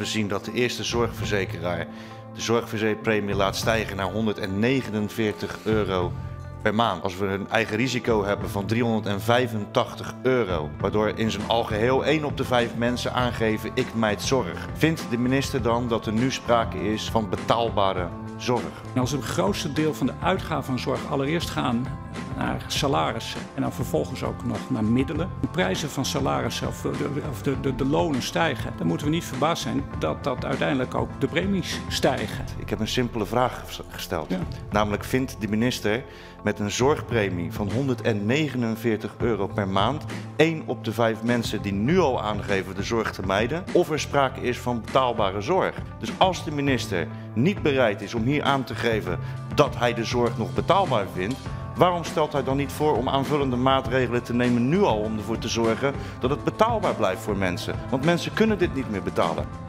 We zien dat de eerste zorgverzekeraar de zorgverzekerpremie laat stijgen naar 149 euro per maand. Als we een eigen risico hebben van 385 euro, waardoor in zijn algeheel 1 op de 5 mensen aangeven ik mijt zorg. Vindt de minister dan dat er nu sprake is van betaalbare zorg? En als het grootste deel van de uitgaven van zorg allereerst gaan naar salarissen en dan vervolgens ook nog naar middelen. De prijzen van salarissen of, de, of de, de, de, lonen stijgen, dan moeten we niet verbaasd zijn dat dat uiteindelijk ook de premies stijgen. Ik heb een simpele vraag gesteld. Ja. Namelijk vindt de minister met een zorgpremie van 149 euro per maand 1 op de 5 mensen die nu al aangeven de zorg te mijden, of er sprake is van betaalbare zorg. Dus als de minister niet bereid is om hier aan te geven dat hij de zorg nog betaalbaar vindt, Waarom stelt hij dan niet voor om aanvullende maatregelen te nemen nu al om ervoor te zorgen dat het betaalbaar blijft voor mensen? Want mensen kunnen dit niet meer betalen.